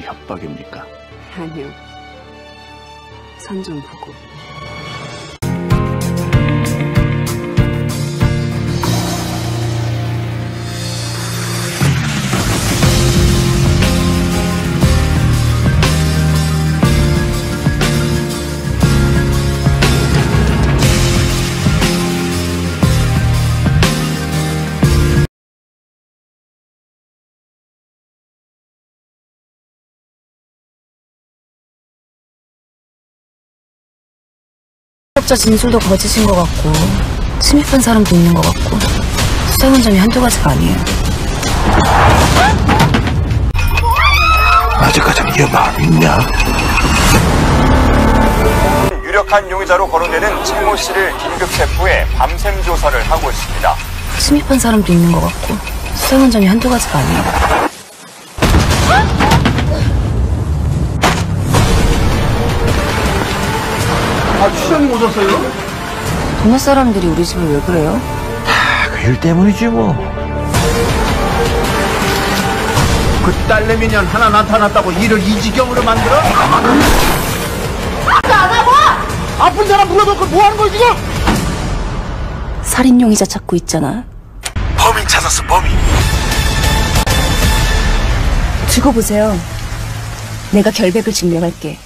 협박입니까? 아니요. 선 좀 보고. 사업자 진술도 거짓인 것 같고 침입한 사람도 있는 것 같고 수상한 점이 한두 가지가 아니에요. 아직까지 네 마음 있냐? 유력한 용의자로 거론되는 최모 씨를 긴급 체포해 밤샘 조사를 하고 있습니다. 침입한 사람도 있는 것 같고 수상한 점이 한두 가지가 아니에요. 아, 추장님 오셨어요? 동네 사람들이 우리 집을 왜 그래요? 그일 때문이지 뭐. 그 딸내미 년 하나 나타났다고 일을 이 지경으로 만들어? 아픈 사람 불러놓고 뭐 하는 거야 지금? 살인 용의자 찾고 있잖아. 범인 찾았어, 범인. 두고 보세요. 내가 결백을 증명할게.